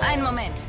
Einen Moment.